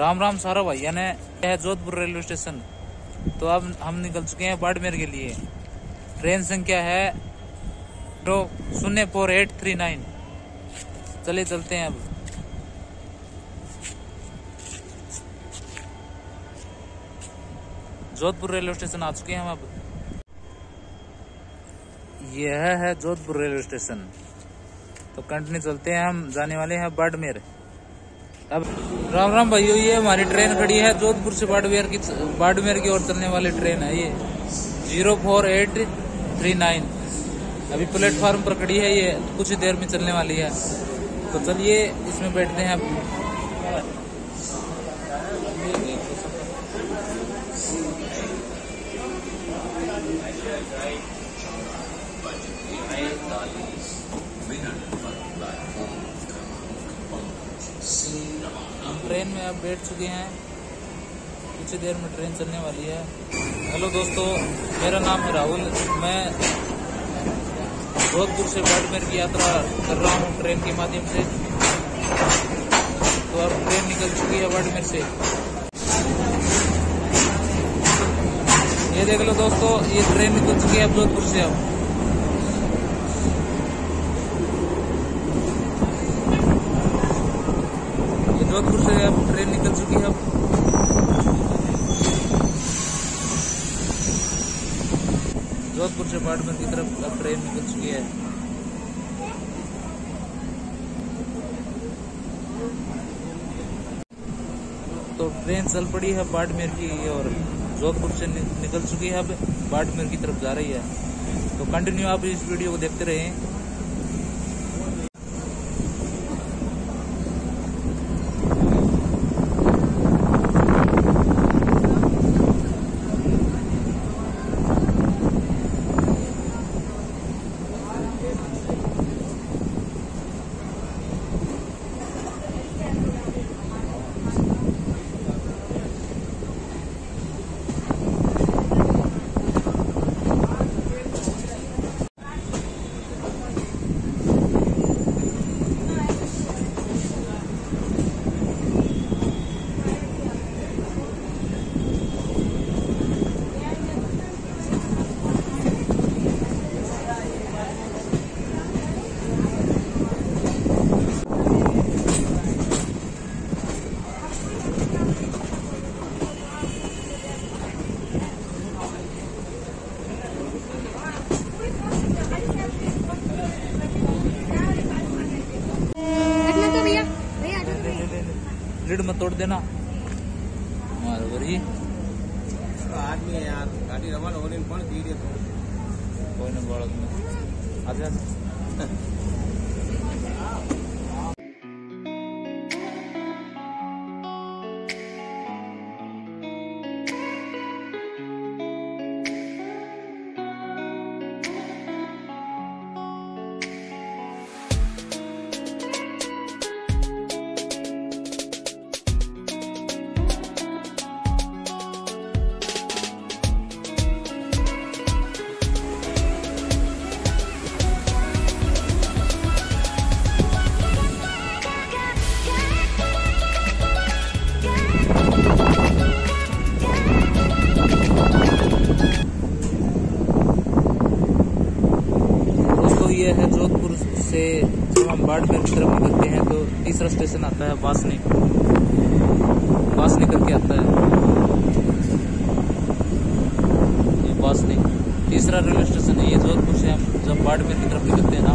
राम राम सारा भैया ने है जोधपुर रेलवे स्टेशन। तो अब हम निकल चुके हैं बाड़मेर के लिए। ट्रेन संख्या है तो शून्य फोर एट थ्री नाइन चलिए चलते हैं अब। जोधपुर रेलवे स्टेशन आ चुके हैं हम अब। यह है जोधपुर रेलवे स्टेशन। तो कंटिन्यू चलते हैं हम, जाने वाले हैं बाड़मेर। अब राम राम भाइयों, ये हमारी ट्रेन खड़ी है, जोधपुर से बाड़मेर की बाड़मेर की ओर चलने वाली ट्रेन है ये। Zero four eight three nine. अभी प्लेटफॉर्म पर खड़ी है ये, कुछ देर में चलने वाली है। तो चलिए, इसमें बैठते हैं अब हम ट्रेन में अब बैठ चुके हैं। कुछ देर में ट्रेन चलने वाली है। हेलो दोस्तों, मेरा नाम है राहुल। मैं जोधपुर से बाड़मेर की यात्रा कर रहा हूँ ट्रेन के माध्यम से। तो अब ट्रेन निकल चुकी है बाड़मेर से। ये देख लो दोस्तों, ये ट्रेन निकल चुकी है अब जोधपुर से अब। जोधपुर से अब ट्रेन निकल चुकी है अब। जोधपुर से बाड़मेर की तरफ़ अब ट्रेन निकल चुकी है। तो ट्रेन चल पड़ी है बाड़मेर की और जोधपुर से निकल चुकी है अब, बाड़मेर की तरफ़ जा रही है। तो कंटिन्यू आप इस वीडियो को देखते रहें रखना तो भैया भैया हटो तो भैया। लीड मत तोड़ देना મારો કરી આદમી યાર ગાડી રવાના ઓલીને પણ પી દેતો કોઈને બાળકને આજે स्टेशन नहीं। पास निकल के आता है। ये बासनी तीसरा रेलवे स्टेशन है। ये जोधपुर से हम जब बाड़मेर की तरफ़ निकलते हैं ना।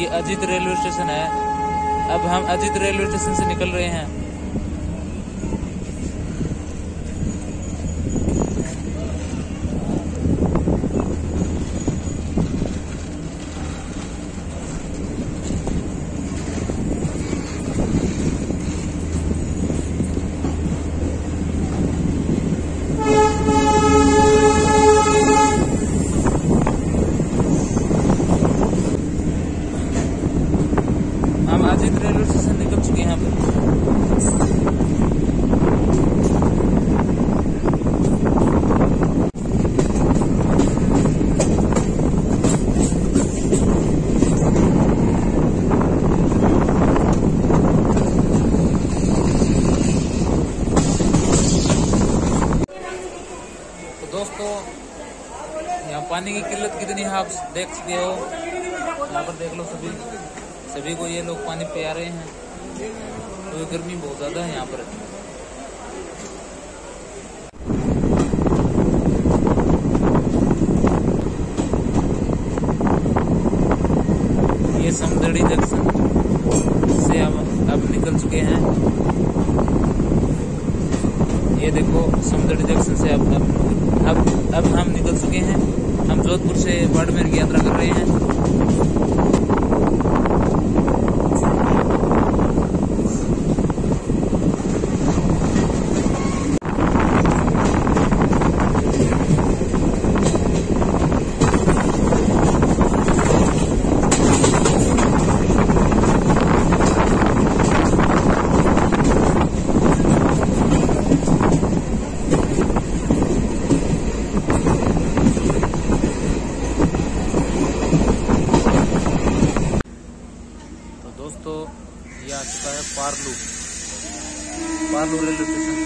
ये अजीत रेलवे स्टेशन है। अब हम अजीत रेलवे स्टेशन से निकल रहे हैं हम अजीत रेलवे स्टेशन निकल चुके हैं अब तो दोस्तों यहाँ पानी की किल्लत कितनी है, आप देख सकते हो। यहाँ पर देख लो सभी। सभी को ये लोग पानी पिया रहे हैं। तो गर्मी बहुत ज़्यादा है यहाँ पर। ये समदड़ी जंक्शन से अब अब निकल चुके हैं। ये देखो, समदड़ी जंक्शन से अब अब अब हम निकल चुके हैं। हम जोधपुर से बाड़मेर की यात्रा कर रहे हैं तो दोस्तों ये आ चुका है पारलू रेलवे स्टेशन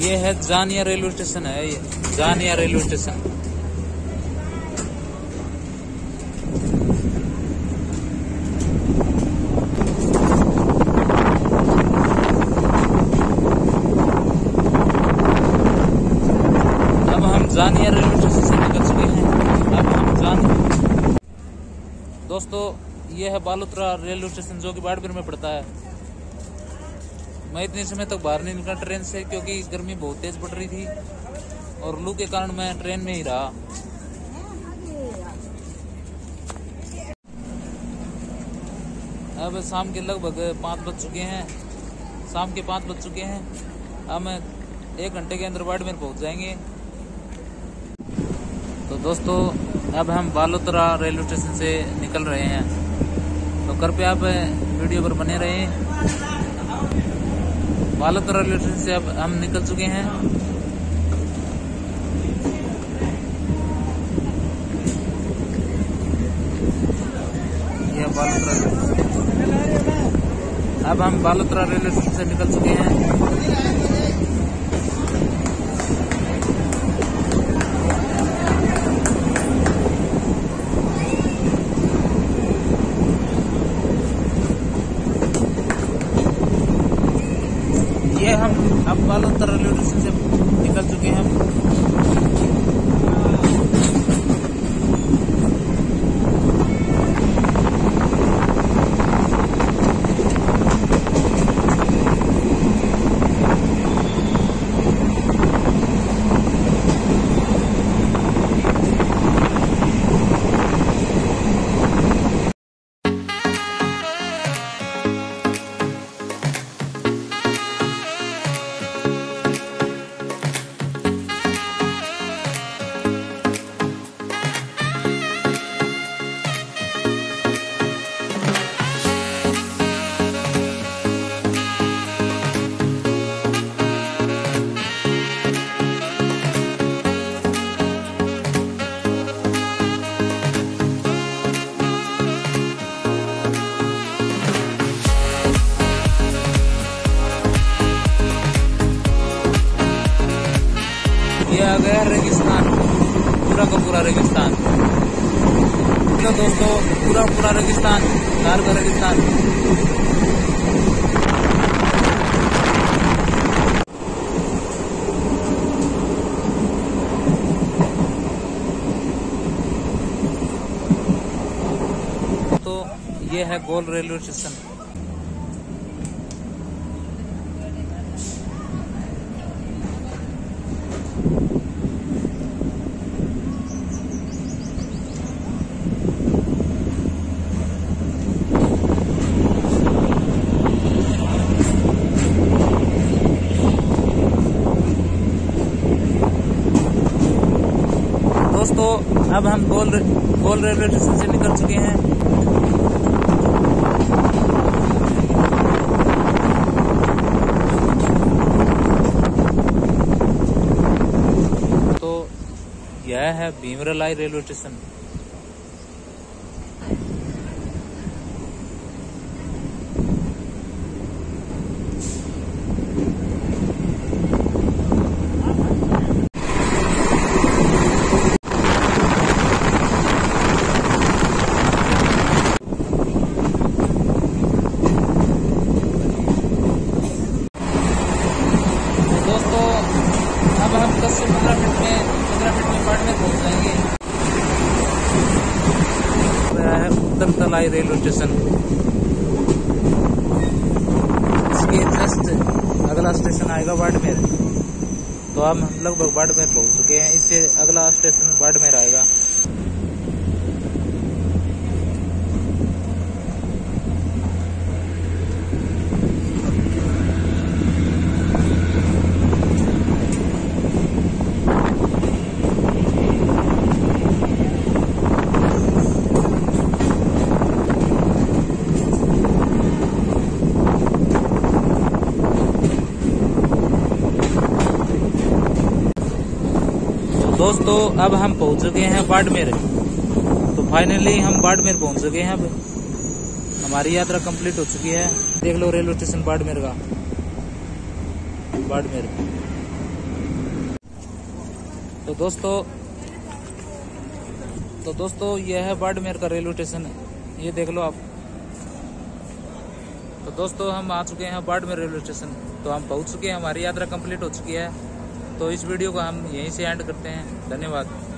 ये है जानिया रेलवे स्टेशन है ये जानिया रेलवे स्टेशन अब हम जानिया रेलवे स्टेशन से निकल चुके हैं अब हम जान दोस्तों ये है बालोतरा रेलवे स्टेशन जो कि बाड़मेर में पड़ता है। मैं इतने समय तक बाहर नहीं निकला ट्रेन से क्योंकि गर्मी बहुत तेज पड़ रही थी और लू के कारण मैं ट्रेन में ही रहा। अब शाम के लगभग पाँच बज चुके हैं। शाम के पाँच बज चुके हैं। अब मैं एक घंटे के अंदर बाड़मेर पहुँच जाएँगे। तो दोस्तों, अब हम बालोतरा रेलवे स्टेशन से निकल रहे हैं। कृपया आप वीडियो पर बने रहे बालोतरा रेलवे स्टेशन से अब हम निकल चुके हैं। यह बालोतरा अब हम बालोतरा रेलवे स्टेशन से निकल चुके हैं। हम अब बालोतरा रेलवे स्टेशन से निकल चुके हैं है गोल रेलवे स्टेशन। दोस्तों, अब हम गोल गोल रेलवे स्टेशन से निकल चुके हैं तो यह है भीमरलाई रेलवे स्टेशन। दोस्तों अब हम 10 से 15 मिनट में 15 मिनट में पार्ट में पहुँच जाएँगे। Uttam Talai railway station. इसके जस्ट अगला स्टेशन आएगा बाड़मेर तो हम लगभग बाड़मेर पहुँच चुके हैं। इससे अगला स्टेशन बाड़मेर आएगा तो दोस्तों, अब हम पहुँच चुके हैं बाड़मेर। तो फाइनली हम बाड़मेर पहुँच चुके हैं अब। हमारी यात्रा कंप्लीट हो चुकी है। देख लो रेलवे स्टेशन बाड़मेर का। बाड़मेर। तो दोस्तों तो दोस्तों, यह है बाड़मेर का रेलवे स्टेशन। ये देख लो आप। तो दोस्तों, हम आ चुके हैं बाड़मेर रेलवे स्टेशन। तो हम पहुँच चुके हैं, हमारी यात्रा कंप्लीट हो चुकी है। तो इस वीडियो को हम यहीं से एंड करते हैं। धन्यवाद।